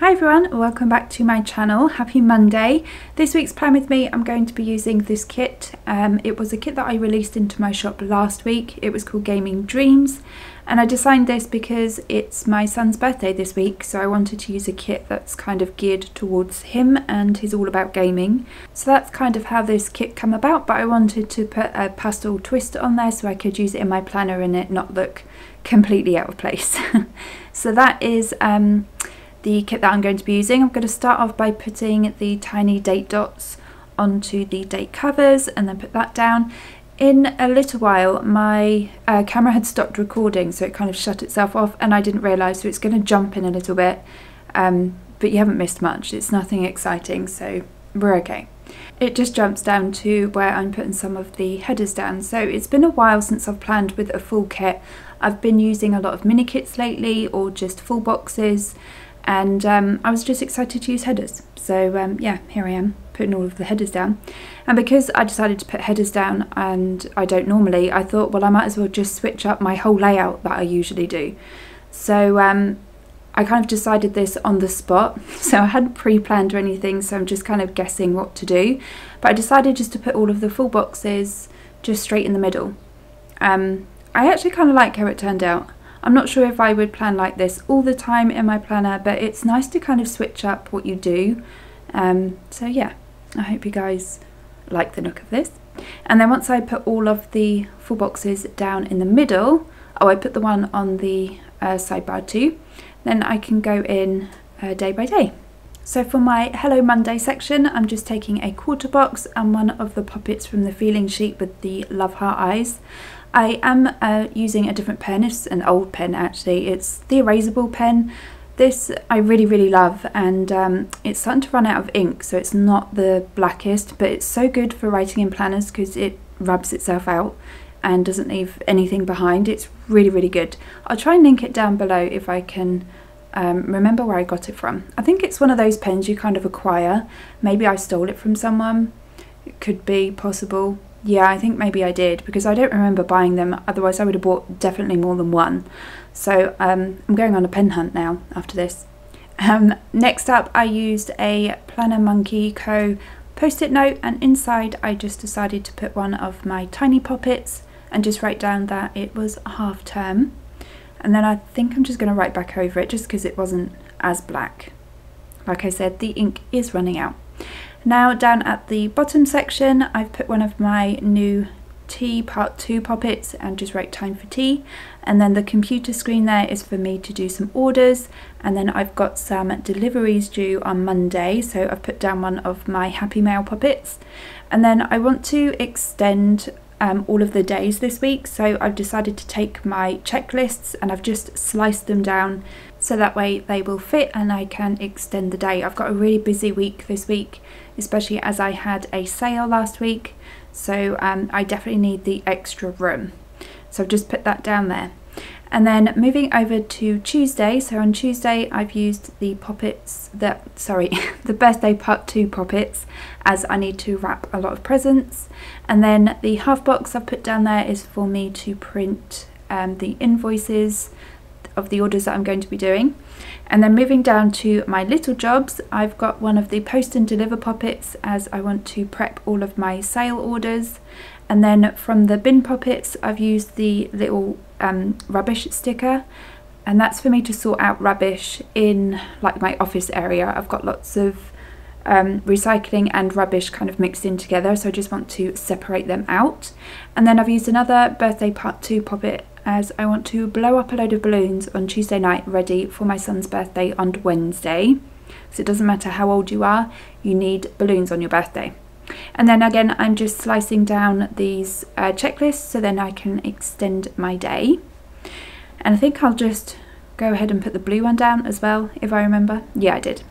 Hi everyone, welcome back to my channel. Happy Monday. This week's plan with me, I'm going to be using this kit. Um, it was a kit that I released into my shop last week. It was called Gaming Dreams and I designed this because it's my son's birthday this week so I wanted to use a kit that's kind of geared towards him and he's all about gaming. So that's kind of how this kit came about but I wanted to put a pastel twist on there so I could use it in my planner and it not look completely out of place. so that is um, the kit that I'm going to be using. I'm going to start off by putting the tiny date dots onto the date covers and then put that down. In a little while my uh, camera had stopped recording so it kind of shut itself off and I didn't realise so it's going to jump in a little bit um, but you haven't missed much, it's nothing exciting so we're okay. It just jumps down to where I'm putting some of the headers down. So it's been a while since I've planned with a full kit. I've been using a lot of mini kits lately or just full boxes and um, I was just excited to use headers. So um, yeah, here I am putting all of the headers down. And because I decided to put headers down and I don't normally, I thought, well, I might as well just switch up my whole layout that I usually do. So um, I kind of decided this on the spot. So I hadn't pre-planned or anything, so I'm just kind of guessing what to do. But I decided just to put all of the full boxes just straight in the middle. Um, I actually kind of like how it turned out. I'm not sure if I would plan like this all the time in my planner, but it's nice to kind of switch up what you do. Um, so yeah, I hope you guys like the look of this. And then once I put all of the full boxes down in the middle, oh, I put the one on the uh, sidebar too, then I can go in uh, day by day. So for my Hello Monday section, I'm just taking a quarter box and one of the puppets from the feeling sheet with the love heart eyes. I am uh, using a different pen, it's an old pen actually, it's the erasable pen. This I really really love and um, it's starting to run out of ink so it's not the blackest but it's so good for writing in planners because it rubs itself out and doesn't leave anything behind. It's really really good. I'll try and link it down below if I can um, remember where I got it from. I think it's one of those pens you kind of acquire. Maybe I stole it from someone. It could be possible. Yeah, I think maybe I did because I don't remember buying them. Otherwise, I would have bought definitely more than one. So um, I'm going on a pen hunt now after this. Um, next up, I used a Planner Monkey Co. post-it note and inside I just decided to put one of my tiny poppets and just write down that it was half term. And then I think I'm just going to write back over it just because it wasn't as black. Like I said, the ink is running out. Now down at the bottom section I've put one of my new tea part 2 poppets and just write time for tea and then the computer screen there is for me to do some orders and then I've got some deliveries due on Monday so I've put down one of my happy mail poppets and then I want to extend um, all of the days this week. So I've decided to take my checklists and I've just sliced them down so that way they will fit and I can extend the day. I've got a really busy week this week especially as I had a sale last week. So um, I definitely need the extra room. So I've just put that down there and then moving over to Tuesday. So on Tuesday I've used the poppets that sorry the birthday part 2 poppets as I need to wrap a lot of presents. And then the half box I've put down there is for me to print um, the invoices of the orders that I'm going to be doing. And then moving down to my little jobs, I've got one of the post and deliver poppets as I want to prep all of my sale orders. And then from the bin poppets, I've used the little um, rubbish sticker and that's for me to sort out rubbish in like my office area. I've got lots of um, recycling and rubbish kind of mixed in together so I just want to separate them out and then I've used another birthday part 2 poppet as I want to blow up a load of balloons on Tuesday night ready for my son's birthday on Wednesday. So it doesn't matter how old you are, you need balloons on your birthday. And then again, I'm just slicing down these uh, checklists so then I can extend my day. And I think I'll just go ahead and put the blue one down as well, if I remember. Yeah, I did.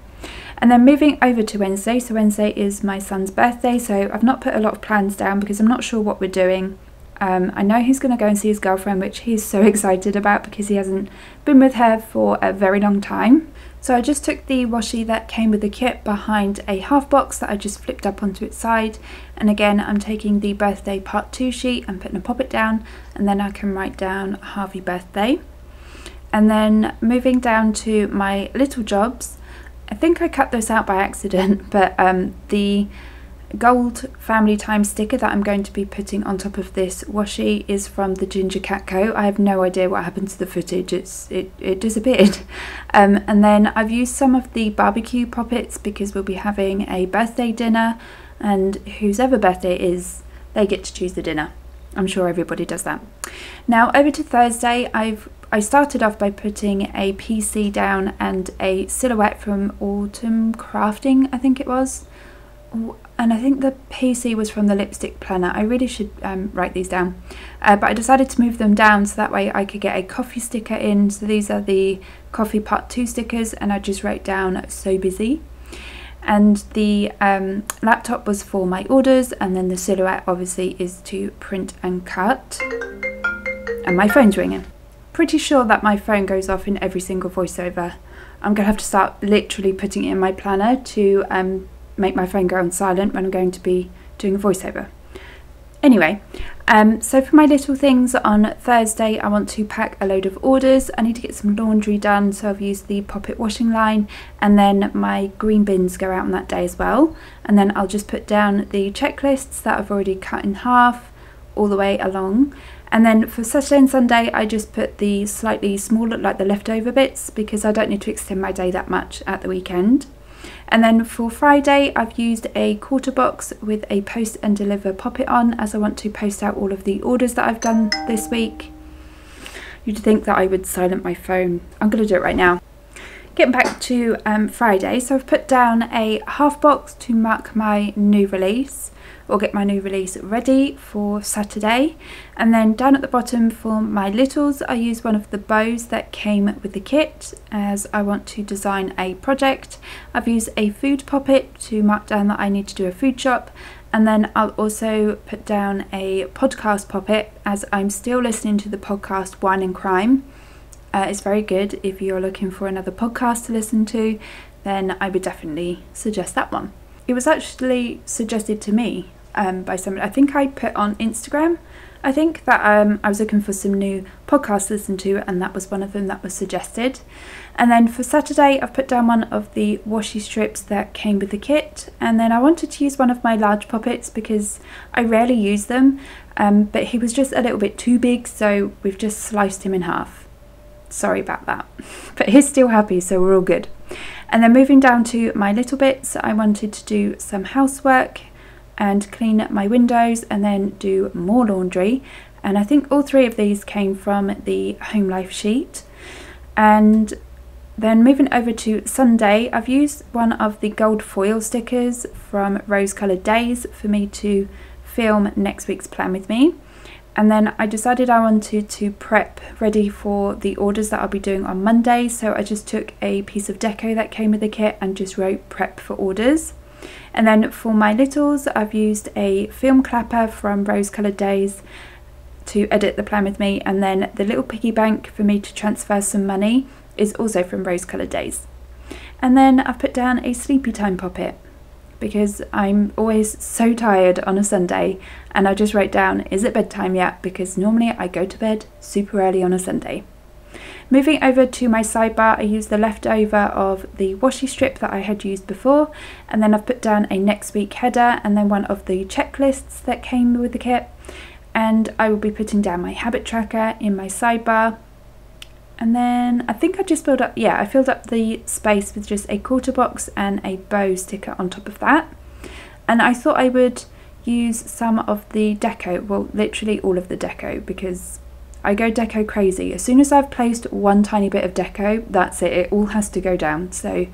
And then moving over to Wednesday, so Wednesday is my son's birthday, so I've not put a lot of plans down because I'm not sure what we're doing. Um, I know he's going to go and see his girlfriend, which he's so excited about because he hasn't been with her for a very long time. So I just took the washi that came with the kit behind a half box that I just flipped up onto its side. And again, I'm taking the birthday part two sheet and putting a poppet down and then I can write down Harvey birthday. And then moving down to my little jobs, I think I cut this out by accident, but um, the gold family time sticker that I'm going to be putting on top of this washi is from the Ginger Cat Co. I have no idea what happened to the footage, it's it, it disappeared. Um, and then I've used some of the barbecue poppets because we'll be having a birthday dinner and whose ever birthday is, they get to choose the dinner. I'm sure everybody does that. Now over to Thursday, I've I started off by putting a PC down and a silhouette from Autumn Crafting, I think it was and I think the PC was from the lipstick planner. I really should um, write these down. Uh, but I decided to move them down so that way I could get a coffee sticker in. So these are the coffee part 2 stickers and I just wrote down so busy. And the um, laptop was for my orders and then the silhouette obviously is to print and cut. And my phone's ringing. Pretty sure that my phone goes off in every single voiceover. I'm going to have to start literally putting it in my planner to um, make my phone go on silent when I'm going to be doing a voiceover. Anyway, um, so for my little things on Thursday, I want to pack a load of orders. I need to get some laundry done, so I've used the Poppet washing line, and then my green bins go out on that day as well. And then I'll just put down the checklists that I've already cut in half all the way along. And then for Saturday and Sunday, I just put the slightly smaller, like the leftover bits, because I don't need to extend my day that much at the weekend. And then for Friday, I've used a quarter box with a post and deliver poppet on as I want to post out all of the orders that I've done this week. You'd think that I would silent my phone. I'm going to do it right now. Getting back to um, Friday, so I've put down a half box to mark my new release or get my new release ready for Saturday. And then down at the bottom for my littles, I use one of the bows that came with the kit as I want to design a project. I've used a food poppet to mark down that I need to do a food shop. And then I'll also put down a podcast poppet as I'm still listening to the podcast Wine and Crime. Uh, it's very good if you're looking for another podcast to listen to, then I would definitely suggest that one it was actually suggested to me um, by somebody. I think I put on Instagram. I think that um, I was looking for some new podcasts to listen to, and that was one of them that was suggested. And then for Saturday, I've put down one of the washi strips that came with the kit. And then I wanted to use one of my large poppets because I rarely use them, um, but he was just a little bit too big, so we've just sliced him in half. Sorry about that. But he's still happy, so we're all good. And then moving down to my little bits, I wanted to do some housework and clean my windows and then do more laundry. And I think all three of these came from the Home Life sheet. And then moving over to Sunday, I've used one of the gold foil stickers from Rose Coloured Days for me to film next week's plan with me. And then I decided I wanted to prep ready for the orders that I'll be doing on Monday. So I just took a piece of deco that came with the kit and just wrote prep for orders. And then for my littles, I've used a film clapper from Rose Coloured Days to edit the plan with me. And then the little piggy bank for me to transfer some money is also from Rose Coloured Days. And then I've put down a sleepy time poppet because I'm always so tired on a Sunday and I just wrote down, is it bedtime yet? Because normally I go to bed super early on a Sunday. Moving over to my sidebar, I used the leftover of the washi strip that I had used before and then I've put down a next week header and then one of the checklists that came with the kit and I will be putting down my habit tracker in my sidebar and then I think I just filled up, yeah, I filled up the space with just a quarter box and a bow sticker on top of that. And I thought I would use some of the deco, well, literally all of the deco, because I go deco crazy. As soon as I've placed one tiny bit of deco, that's it, it all has to go down. So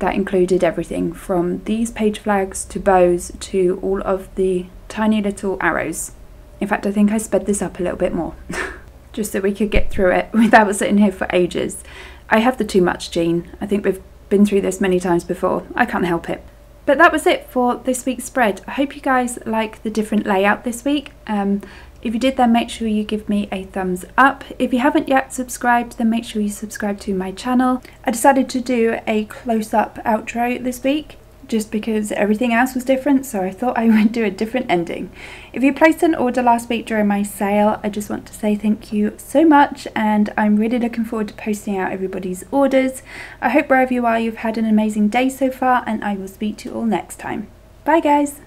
that included everything from these page flags to bows to all of the tiny little arrows. In fact, I think I sped this up a little bit more. just so we could get through it without sitting here for ages. I have the too much gene. I think we've been through this many times before. I can't help it. But that was it for this week's spread. I hope you guys like the different layout this week. Um, if you did then make sure you give me a thumbs up. If you haven't yet subscribed then make sure you subscribe to my channel. I decided to do a close-up outro this week just because everything else was different so I thought I would do a different ending. If you placed an order last week during my sale I just want to say thank you so much and I'm really looking forward to posting out everybody's orders. I hope wherever you are you've had an amazing day so far and I will speak to you all next time. Bye guys!